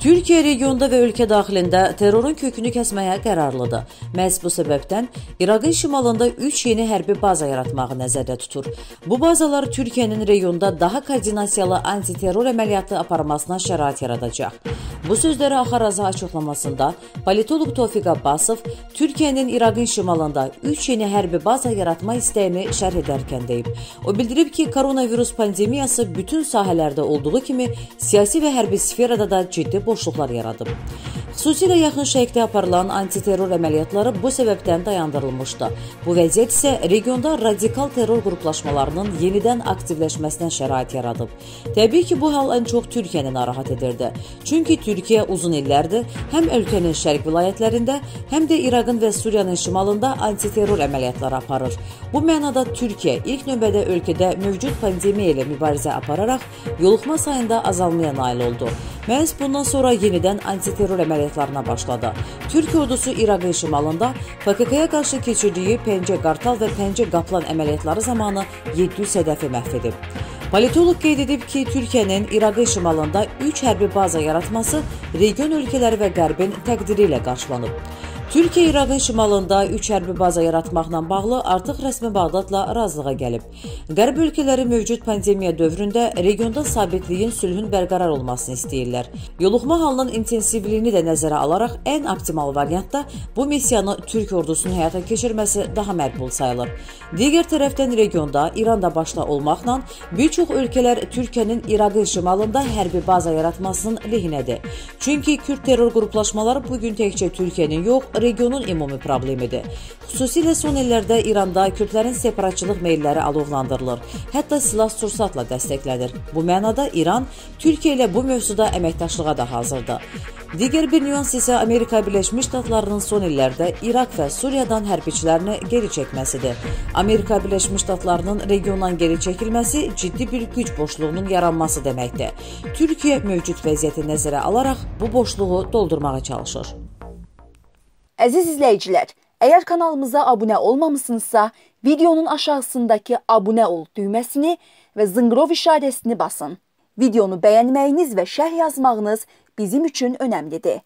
Türkiyə regionda və ölkə daxilində terrorun kökünü kəsməyə qərarlıdır. Məhz bu səbəbdən İraqın şimalında 3 yeni hərbi baza yaratmağı nəzərdə tutur. Bu bazalar Türkiyənin regionda daha koordinasiyalı antiterror əməliyyatı aparmasına şərait yaradacaq. Bu sözləri Axaraza açıqlamasında politoloq Tofiq Abbasov Türkiyənin İraqın şimalında 3 yeni hərbi baza yaratma istəyini şərh edərkən deyib. O bildirib ki, koronavirus pandemiyası bütün sahələrdə olduğu kimi siyasi və hərbi sferada da ciddi boşluqlar yaradıb. Xüsusilə yaxın şərqdə aparılan antiterror əməliyyatları bu səbəbdən dayandırılmışdı. Bu vəziyyət isə regionda radikal terror qruplaşmalarının yenidən aktivləşməsinə şərait yaradıb. Təbii ki, bu hal ən çox Türkiyəni narahat edirdi. Çünki Türkiyə uzun illərdir həm ölkənin şərq vilayətlərində, həm də İraqın və Suriyanın şimalında antiterror əməliyyatları aparır. Bu mənada Türkiyə ilk növbədə ölkədə mövcud pandemiya ilə mübarizə apararaq yoluxma sayında azalmaya nail oldu. Məhz bundan sonra yenidən antiterror əməliyyatlarına başladı. Türk ordusu İraqın şimalında PKK-ya qarşı keçirdiyi Pəncə Qartal və Pəncə Qaplan əməliyyatları zamanı 700 hədəfi məhv edib. Politoloq qeyd edib ki, Türkiyənin İraqın şimalında 3 hərbi baza yaratması region ölkələri və Qərbin təqdiri ilə qarşılanıb. Türkiyə İraqın şimalında 3 hərbi baza yaratmaqla bağlı artıq rəsmi Bağdadla razılığa gəlib. Qərb ölkələri mövcud pandemiya dövründə regionda sabitliyin, sülhün bərqərar olmasını istəyirlər. Yoluxma halının intensivliyini də nəzərə alaraq ən optimal variantda bu missiyanı Türk ordusunun həyata keçirməsi daha məqbul sayılır. Digər tərəfdən regionda İran da başda olmaqla bir çox ölkələr Türkiyənin İraqın şimalında hərbi baza yaratmasının lehinədir. Çünki Kürd terror qruplaşmaları bu gün təkcə Türkiyənin yox, regionun ümumi problemidir. Xüsusilə son illərdə İranda kürdlərin separatçılıq meylləri alovlandırılır, hətta silah-sursatla dəstəklənir. Bu mənada İran Türkiyə ilə bu mövzuda əməkdaşlığa da hazırdır. Digər bir nüans isə Amerika Birləşmiş Ştatlarının son illərdə İraq və Suriyadan hərbiçilərini geri çəkməsidir. Amerika Birləşmiş Ştatlarının regiondan geri çəkilməsi ciddi bir güc boşluğunun yaranması deməkdir. Türkiyə mövcud vəziyyəti nəzərə alaraq bu boşluğu doldurmağa çalışır. Əziz izləyicilər, əgər kanalımıza abunə olmamısınızsa, videonun aşağısındakı abunə ol düyməsini və zınqrov işarəsini basın. Videonu bəyənməyiniz və şərh yazmağınız bizim üçün önəmlidir.